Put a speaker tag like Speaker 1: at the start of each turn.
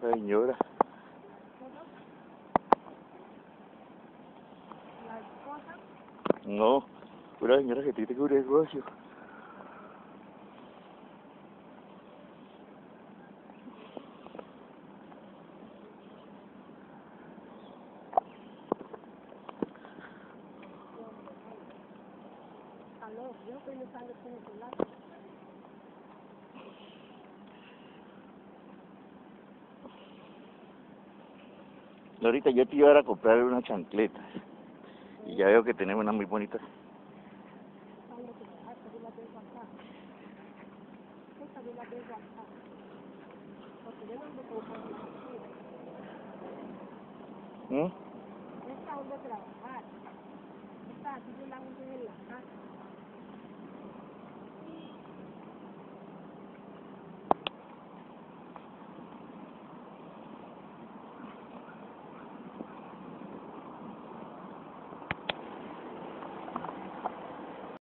Speaker 1: Señora. No, una señora que tiene un negocio.
Speaker 2: aló, yo estoy el celular.
Speaker 1: Ahorita yo te iba a ir a comprar unas chancletas. Y ya veo que tenemos unas muy bonitas.
Speaker 2: Cuando